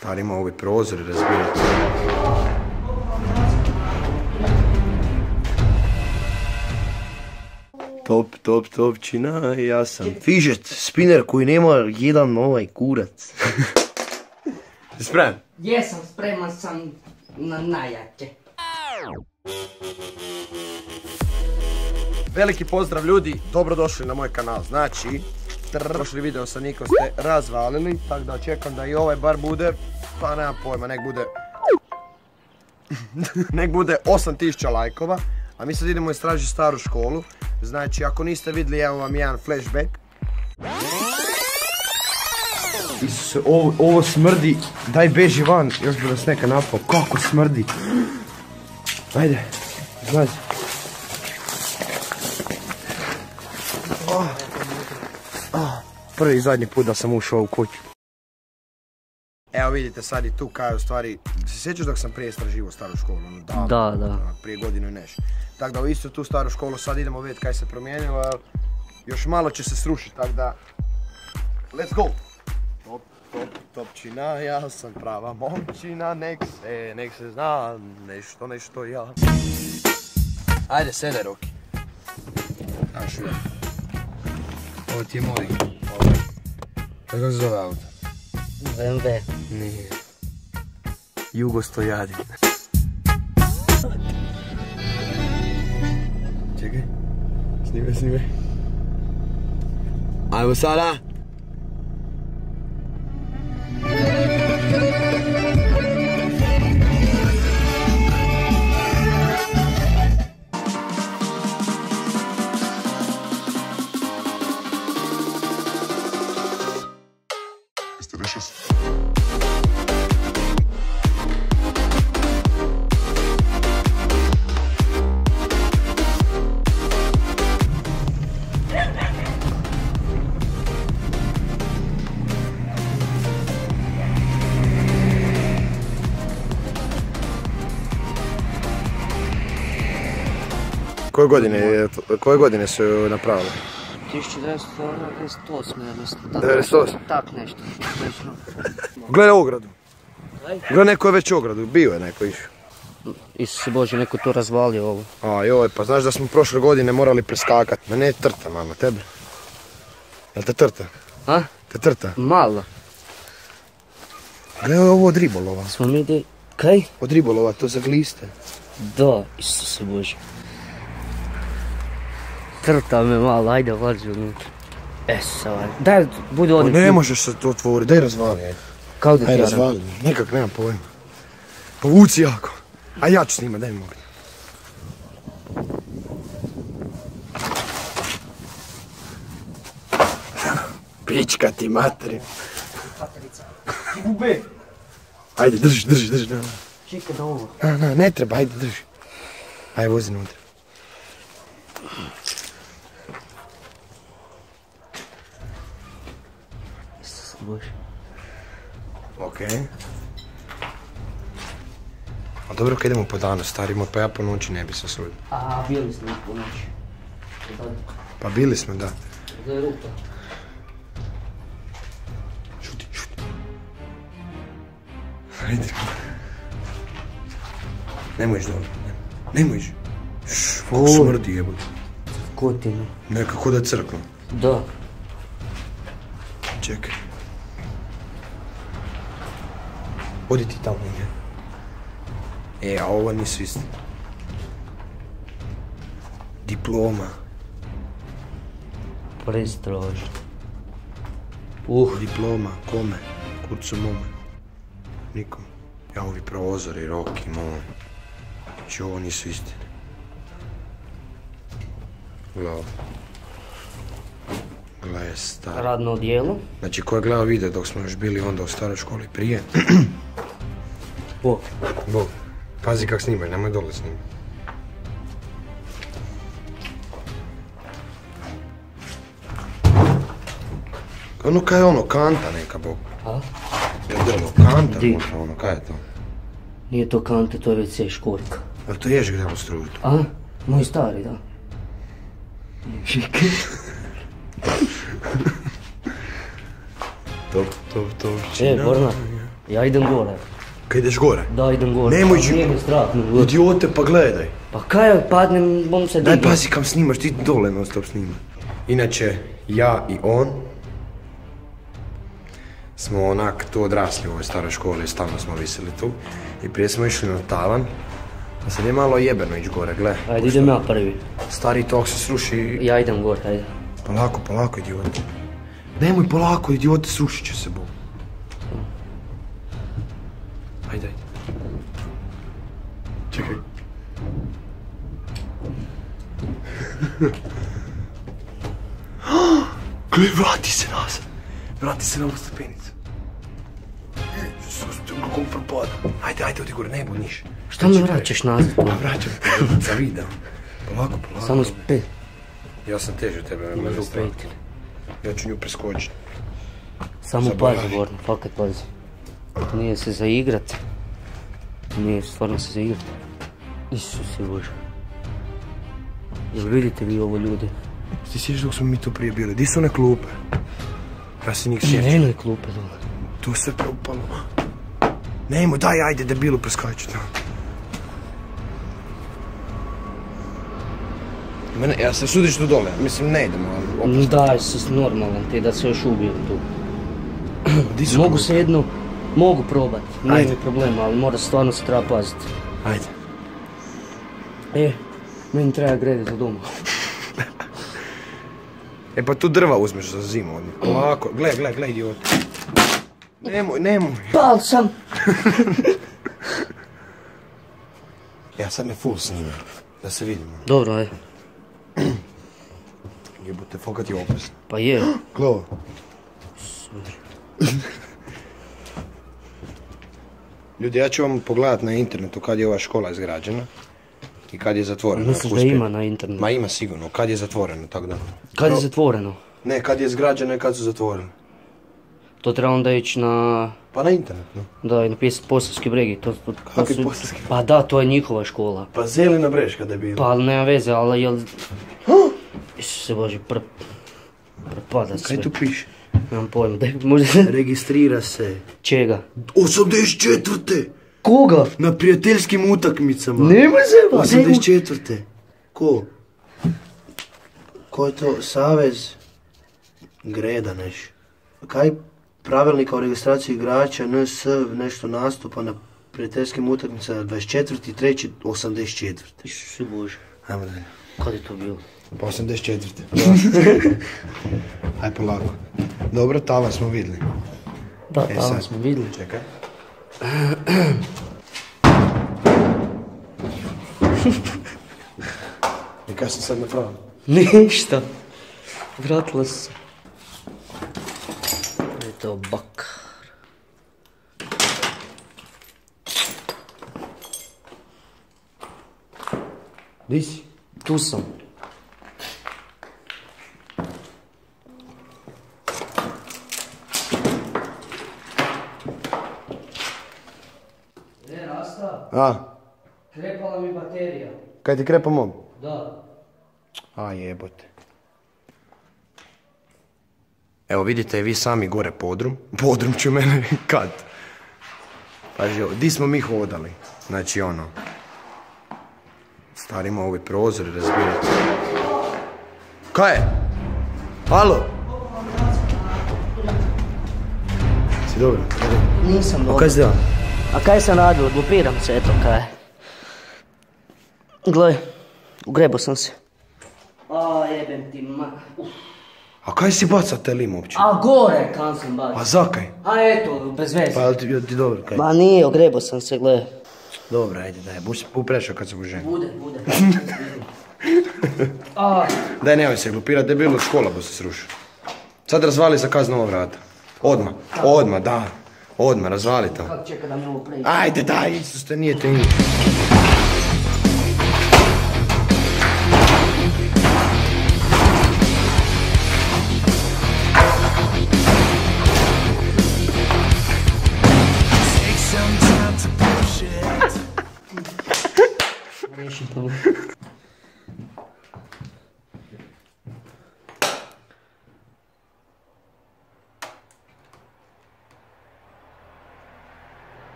Starima ovi prozori razbijati. Top, top, topčina, ja sam Fižet, spinner koji nema jedan ovaj kurac. Spreman? Jesam, spreman sam na najjače. Veliki pozdrav ljudi, dobrodošli na moj kanal. Znači, prošli video sa Nikom ste razvalili, tako da čekam da i ovaj bar bude, pa nemam pojma, nek bude... nek bude 8000 lajkova, a mi sad idemo istražiti staru školu. Znači, ako niste vidjeli, evo vam jedan flashback. Isuse, ovo, ovo smrdi, daj beži van, još bi nas neka napao, kako smrdi. Ajde, izlazi. Prvi i zadnji put da sam ušao u kuću. Evo vidite sad i tu kaj u stvari, se sjećaš dok sam prije istraživo staru školu? ono, davno, Da, da. ono, Prije godinu i neš. Tako da u istu tu staru školu sad idemo vidjeti kaj se promijenilo, ali još malo će se srušiti, tako da... Let's go! Top, top, topčina, ja sam prava momčina, nek se, nek se zna, nešto, nešto ja. Ajde, sedaj Roki. Znaš ja. Ovo ti je moj. Kako se zove avto? BMW. Ni. Jugostojadin. Čekaj, snimaj, snimaj. Ajmo sada! Koje godine, je to- koje godine su ju napravili? 1998. ja mislim. 98. Tak nešto. Gledaj ogradu. Aj. Gledaj, neko je već u ogradu, bio je neko išao. Isuse Bože, neko to razvalio ovo. A joj, pa znaš da smo prošle godine morali preskakat. Ma ne trta, mama, tebe. Jel te trta? A? Te trta? Malo. Gledaj ovo od ribolova. Smo mi di... Kaj? Od ribolova, to za gliste. Da, Isuse Bože. Trta me malo, ajde vađi unutra. E, sad. Daj, budu Pa oni... ne možeš se to otvoriti, daj razvali. ajde. Kao da ti razvali, nikak nemam pojma. Povuci jako. A ja ću snima, daj mi mogu. Pička ti materi. Ajde, drži, drži, drži. Čekaj da ovo. na, na, ne treba, ajde, drži. Ajde, vozi unutra. Isuse Bože. Okej. A dobro kad idemo po danu, stari moj, pa ja po noći ne bi se sudio. A, bili smo po noći. Pa bili smo, da. Da je rupa. Šuti, šuti. Ajde. Nemoj ići dobro. Nemoj ići. Šš, kako smrdi jebote. Kotinu. Nekako da crknu. Da. Čekaj. Odi ti tamo negdje. E, a ovo nisu isti. Diploma. Prestrož. Uh, Diploma, kome? Kurcu mome. Nikom. Ja ovi prozori, roki, moj. Znači ovo nisu istine. Gle ovo. Gle, radno odijelo. Znači ko je gledao video dok smo još bili onda u staroj školi prije. O, Bog. Pazi kak snimaj, nemoj dole snimaj. Ono kaj je ono, kanta neka, Bog. a? Je drvo, kanta Di? možda ono, kaj je to? Nije to kante, to je WC školjka. Jel to ješ gdje struju? A? Moj stari, da. Šike. Top, top, top, E, Borna, Ja idem gore. Kad ideš gore? Da, idem gore. Nemoj Pa ići- Nije strah. nego- Idiote, pa gledaj. Pa kaj, padnem, bom se Daj digao. pazi kam snimaš, ti dole non stop snima. Inače, ja i on smo onak tu odrasli u ovoj staroj školi, stalno smo visili tu. I prije smo išli na tavan, a sad je malo jebeno ići gore, gle. Ajde, idem ja prvi. Stari tok se sruši, Ja idem gore, ajde. polako, polako idiote. Nemoj polako, idiote, srušit će se bog. Гледай, врати се нас! Врати се на степеница. Е, Исус, ти го пропада. Айде, айде, отигоре, не е будниш. Що ме врачаш нас? Врачам те, за вида. Полако, полако. Само спи. Јас сам тежи од тебе, ме зупрати. Ја ќе ја прескочи. Само пази, Горно, факат пази. Е Ние се заиграт. Ние стварно се заиграт. Исусе Боже. Jel vidite vi ovo ljude? Ti sjećaš dok smo mi tu prije bili? Di su one klupe? Ja se njih sjećam. Klupe dole. Tu se propalo. Nemo, daj, ajde, debilu, preskači tamo. Mene, ja se sudiš tu dole, mislim ne idemo, ali opet. Daj se normalan ti da se još ubijem tu. Mogu klupe? se jedno, mogu probat, nije mi problema, ali mora stvarno se treba paziti. Ajde. E, meni treba grede za doma. E pa tu drva uzmeš za zimu, odmah. Polako, gle, gle, gle, idiot. Nemoj, nemoj. Pal sam! Ja sad me full snimam, da se vidimo. Dobro, ajde. Jebote, fakat je opasno. Pa je. Gle ovo. Ljudi, ja ću vam pogledat na internetu kad je ova škola izgrađena i kad je zatvorena. Misliš da ima na internetu? Ma ima sigurno, kad je zatvorena, tako da. Kad je zatvoreno? Ne, kad je izgrađena i kad su zatvorene. To treba onda ići na... Pa na internet, no. Da, i napisati Posavski bregi. To, to, to Kakvi su- Posavski Pa da, to je njihova škola. Pa zelena breška da je bila. Pa nema veze, ali jel... Isuse Bože, pr... Propada sve. Kaj tu piše? Nemam pojma, daj možda... Registrira se. Čega? 84. Koga? Na prijateljskim utakmicama. Nema se, 84. Ko? Ko je to? Savez Greda neš. Kaj pravilnika o registraciji igrača NS nešto nastupa na prijateljskim utakmicama 24. 3. 84. Isuse Bože, Ajmo dalje. kad je to bilo? Pa 84. Aj polako. Dobro, tava smo vidjeli. Da, E, sad. smo vidjeli. Čekaj. I kaj sam sad napravio? Ništa. Vratila se. Je to bak. Di si? Tu sam. Rasta, A, krepala mi baterija. kaj ti krepa mom? Da. A jebote. Evo vidite vi sami gore podrum. Podrum ću mene kad. Paži ovo, di smo mi hodali? Znači ono. Starimo ovi prozori razbijati. Kaj je? Halo? Si dobro? Nisam A dobro. kaj si deo? A kaj sam radio? Odlupiram se, eto kaj. Gle, ugrebo sam se. A jebem ti ma... Uf. A kaj si baca te lim uopće? A gore kam sam A baš. zakaj? A eto, bez veze. Pa ti, ti dobro kaj? Ma nije, ugrebo sam se, gle. Dobro, ajde, daj, buš uprešao kad se bužem. Bude, bude. A, Daj, nemoj se glupirat, debilu, škola bo se sruši. Sad razvali za kaznova vrata. Odmah, odmah, da. Odmah, razvali to. kak čeka da mi ovo pređe. Ajde, daj, Isus, te nije te nije.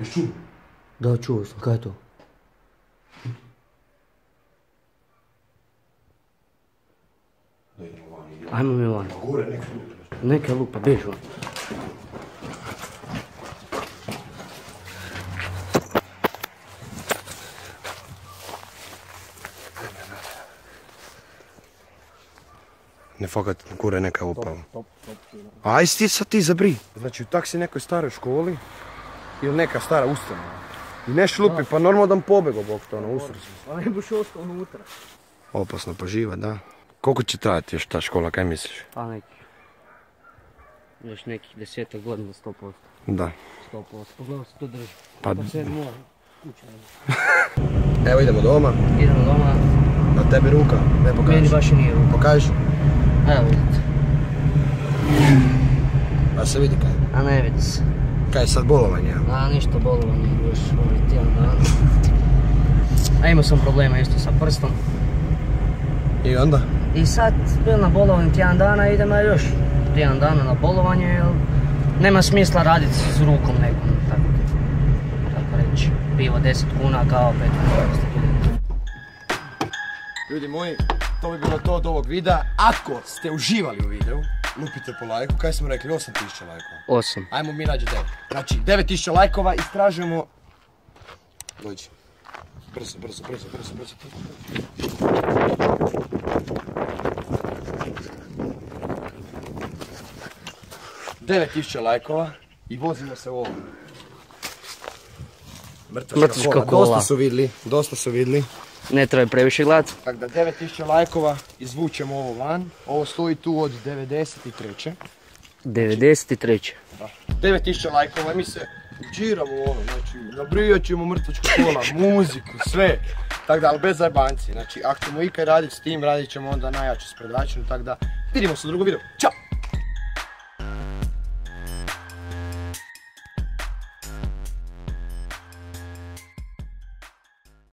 Ješ čutil? Da, čutil sem. Kaj je to? Ajmo mi van. Gore, nek lupa. Nekaj lupa, bež van. Ne fakat, gore nekaj upam. Aj, sti sad ti zabri. Znači, tak si nekoj staroj školi, ili neka stara ustanova. I ne šlupi, pa normalno da pobego bog to, ono, usro se. A ne buš ostao unutra. Opasno poživa, da. Koliko će trajati još ta škola, kaj misliš? Pa neki. Još nekih desetak godina, 100%. Da. 100%. Pogledaj se to drži. Pa- Pa se mora. Evo idemo doma, Idemo doma. na tebi ruka, ne Meni pokažeš. baš i nije ruka. Pokaži, Evo vidite. pa se vidi kaj. A ne vidi se. Kaj je sad bolovanje? A ništa bolovanje još ovaj tjedan dana. A imao sam problema isto sa prstom. I onda? I sad bil na bolovanju tjedan dana, idemo još tjedan dana na bolovanje, jer nema smisla raditi s rukom nekom, tako, tako reći. Pivo 10 kuna, kao 5 kuna. Ljudi moji, to bi bilo to od ovog videa. Ako ste uživali u videu, lupite po lajku. Kaj smo rekli? 8000 lajkova. 8. Ajmo mi nađe 9. Znači, 9000 lajkova istražujemo... Dođi. Brzo, brzo, brzo, brzo, brzo. Devet tisuća lajkova i vozimo se u ovo. Mrtvačka kola. Dosta su vidli, dosta su vidli. Ne treba previše gledat. Tako da 9000 lajkova, izvučemo ovo van. Ovo stoji tu od 93. 93. 9000 lajkova mi se džiramo ovo, znači nabrijat ćemo mrtvačku kola, muziku, sve. Tako da, ali bez zajebanci. Znači, ako ćemo ikad raditi s tim, radit ćemo onda najjače s tako da vidimo se u drugom videu. Ćao!